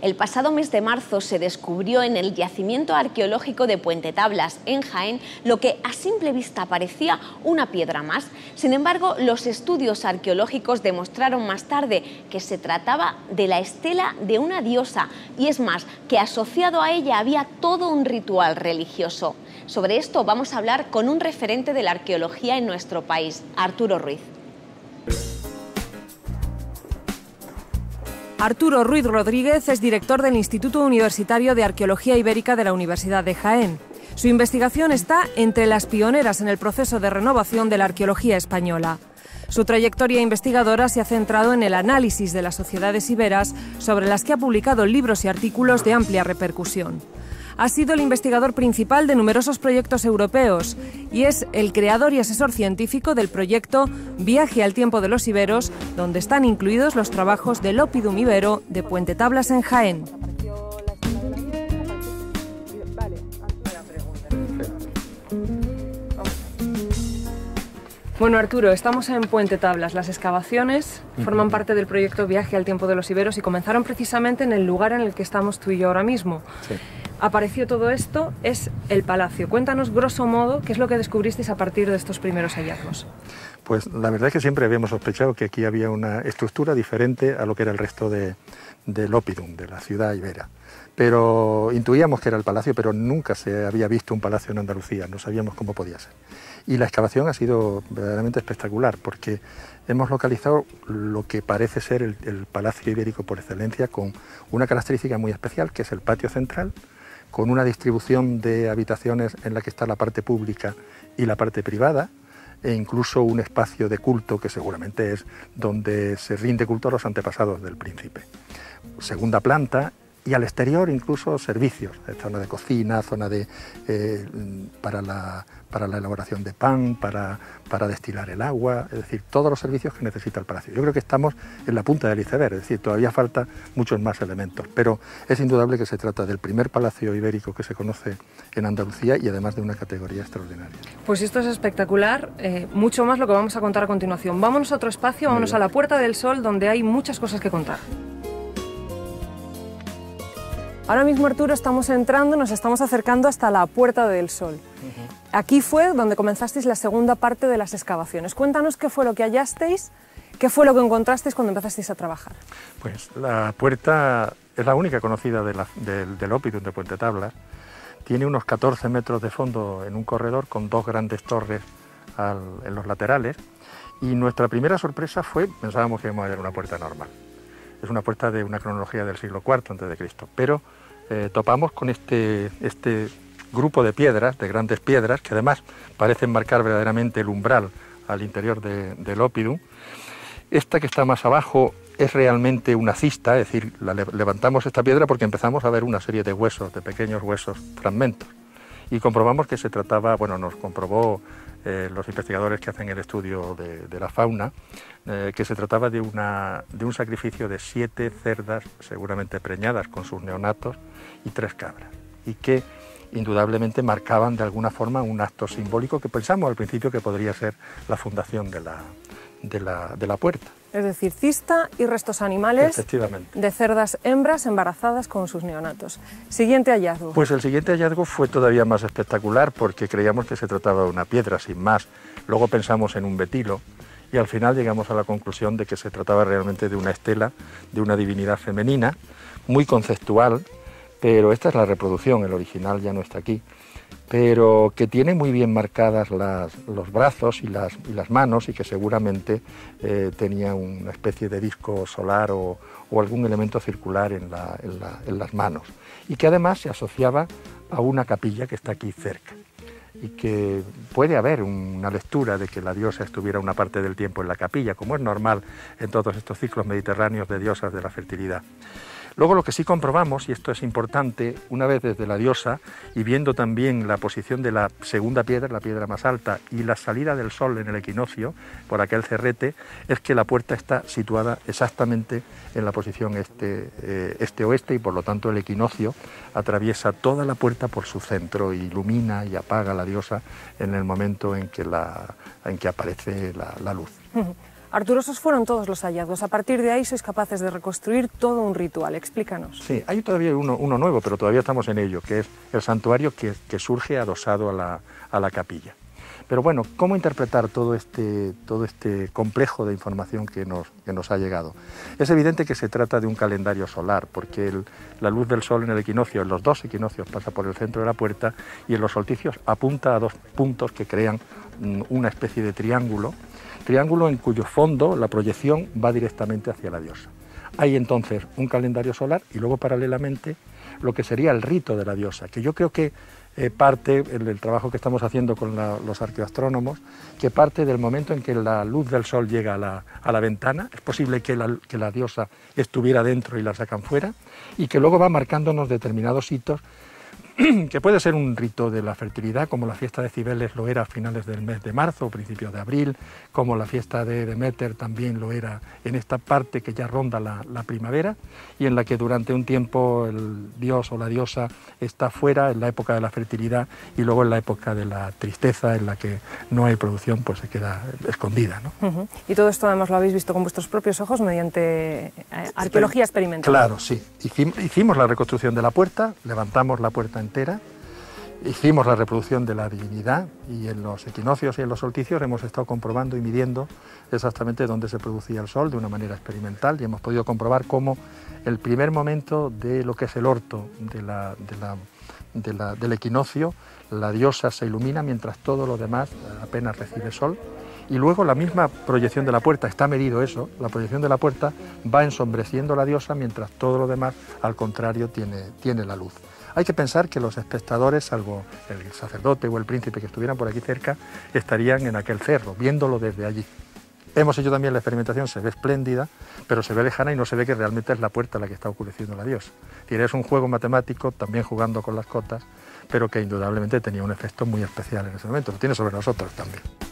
El pasado mes de marzo se descubrió en el yacimiento arqueológico de Puente Tablas, en Jaén, lo que a simple vista parecía una piedra más. Sin embargo, los estudios arqueológicos demostraron más tarde que se trataba de la estela de una diosa y es más, que asociado a ella había todo un ritual religioso. Sobre esto vamos a hablar con un referente de la arqueología en nuestro país, Arturo Ruiz. Arturo Ruiz Rodríguez es director del Instituto Universitario de Arqueología Ibérica de la Universidad de Jaén. Su investigación está entre las pioneras en el proceso de renovación de la arqueología española. Su trayectoria investigadora se ha centrado en el análisis de las sociedades iberas sobre las que ha publicado libros y artículos de amplia repercusión ha sido el investigador principal de numerosos proyectos europeos y es el creador y asesor científico del proyecto Viaje al tiempo de los Iberos, donde están incluidos los trabajos del Opidum Ibero de Puente Tablas en Jaén. Bueno, Arturo, estamos en Puente Tablas. Las excavaciones forman parte del proyecto Viaje al tiempo de los Iberos y comenzaron precisamente en el lugar en el que estamos tú y yo ahora mismo. Sí apareció todo esto es el palacio. Cuéntanos, grosso modo, qué es lo que descubristeis a partir de estos primeros hallazgos. Pues la verdad es que siempre habíamos sospechado que aquí había una estructura diferente a lo que era el resto de, del Opidum, de la ciudad ibera. Pero intuíamos que era el palacio, pero nunca se había visto un palacio en Andalucía, no sabíamos cómo podía ser. Y la excavación ha sido verdaderamente espectacular porque hemos localizado lo que parece ser el, el palacio ibérico por excelencia con una característica muy especial, que es el patio central, con una distribución de habitaciones en la que está la parte pública y la parte privada, e incluso un espacio de culto que seguramente es donde se rinde culto a los antepasados del príncipe. Segunda planta y al exterior incluso servicios, zona de cocina, zona de, eh, para la para la elaboración de pan, para, para, destilar el agua, es decir, todos los servicios que necesita el palacio. Yo creo que estamos en la punta del iceberg, es decir, todavía falta muchos más elementos, pero es indudable que se trata del primer palacio ibérico que se conoce en Andalucía y además de una categoría extraordinaria. Pues esto es espectacular, eh, mucho más lo que vamos a contar a continuación. Vámonos a otro espacio, vámonos a la Puerta del Sol, donde hay muchas cosas que contar. Ahora mismo, Arturo, estamos entrando, nos estamos acercando hasta la Puerta del Sol. Aquí fue donde comenzasteis la segunda parte de las excavaciones. Cuéntanos qué fue lo que hallasteis, qué fue lo que encontrasteis cuando empezasteis a trabajar. Pues la puerta es la única conocida de del, del de Puente Tablas. Tiene unos 14 metros de fondo en un corredor con dos grandes torres en los laterales. Y nuestra primera sorpresa fue, pensábamos que íbamos a ver una puerta normal. Es una puerta de una cronología del siglo IV a.C., pero eh, topamos con este, este grupo de piedras, de grandes piedras, que además parecen marcar verdaderamente el umbral al interior del ópidum. Esta que está más abajo es realmente una cista, es decir, levantamos esta piedra porque empezamos a ver una serie de huesos, de pequeños huesos, fragmentos. Y comprobamos que se trataba, bueno, nos comprobó eh, los investigadores que hacen el estudio de, la fauna, eh, que se trataba de, una, de un sacrificio de siete cerdas, seguramente preñadas con sus neonatos, y tres cabras. Y que indudablemente marcaban de alguna forma un acto simbólico que pensamos al principio que podría ser la fundación de la, de la, de la puerta. Es decir, cista y restos animales de cerdas hembras embarazadas con sus neonatos. Siguiente hallazgo. Pues el siguiente hallazgo fue todavía más espectacular porque creíamos que se trataba de una piedra sin más. Luego pensamos en un betilo y al final llegamos a la conclusión de que se trataba realmente de una estela de una divinidad femenina, muy conceptual, pero esta es la reproducción, el original ya no está aquí, pero que tiene muy bien marcadas los brazos y las, manos y que seguramente eh, tenía una especie de disco solar o, algún elemento circular en las manos y que además se asociaba a una capilla que está aquí cerca y que puede haber una lectura de que la diosa estuviera una parte del tiempo en la capilla, como es normal en todos estos ciclos mediterráneos de diosas de la fertilidad. Luego lo que sí comprobamos, y esto es importante, una vez desde la diosa y viendo también la posición de la segunda piedra, la piedra más alta, y la salida del sol en el equinoccio, por aquel cerrete, es que la puerta está situada exactamente en la posición este, eh, este-oeste y por lo tanto el equinoccio atraviesa toda la puerta por su centro, ilumina y apaga la diosa en el momento en que, aparece la luz. Arturo, esos fueron todos los hallazgos. A partir de ahí sois capaces de reconstruir todo un ritual. Explícanos. Sí, hay todavía uno, nuevo, pero todavía estamos en ello, que es el santuario que, surge adosado a la, capilla. Pero bueno, ¿cómo interpretar todo este, todo este complejo de información que nos, nos, ha llegado? Es evidente que se trata de un calendario solar, porque la luz del sol en el equinoccio, en los dos equinoccios, pasa por el centro de la puerta y en los solsticios apunta a dos puntos que crean una especie de triángulo triángulo en cuyo fondo la proyección va directamente hacia la diosa. Hay entonces un calendario solar y luego paralelamente lo que sería el rito de la diosa, que yo creo que eh, parte, el, trabajo que estamos haciendo con los arqueoastrónomos, que parte del momento en que la luz del sol llega a la, ventana, es posible que la, que la diosa estuviera dentro y la sacan fuera, y que luego va marcándonos determinados hitos que puede ser un rito de la fertilidad, como la fiesta de Cibeles lo era a finales del mes de marzo o principios de abril, como la fiesta de Demeter también lo era en esta parte que ya ronda la, primavera y en la que durante un tiempo el dios o la diosa está fuera en la época de la fertilidad y luego en la época de la tristeza en la que no hay producción pues se queda escondida. Y todo esto además lo habéis visto con vuestros propios ojos mediante eh, arqueología experimental. Claro, sí. Hicimos la reconstrucción de la puerta, levantamos la puerta en Hicimos la reproducción de la divinidad y en los equinoccios y en los solsticios hemos estado comprobando y midiendo exactamente dónde se producía el sol de una manera experimental y hemos podido comprobar cómo el primer momento de lo que es el orto del equinoccio, la diosa se ilumina mientras todo lo demás apenas recibe sol y luego la misma proyección de la puerta, está medido eso, la proyección de la puerta va ensombreciendo la diosa mientras todo lo demás al contrario tiene, tiene la luz. Hay que pensar que los espectadores, salvo el sacerdote o el príncipe que estuvieran por aquí cerca, estarían en aquel cerro, viéndolo desde allí. Hemos hecho también la experimentación, se ve espléndida, pero se ve lejana y no se ve que realmente es la puerta la que está oscureciendo la diosa. es un juego matemático, también jugando con las cotas, pero que indudablemente tenía un efecto muy especial en ese momento. Lo tiene sobre nosotros también.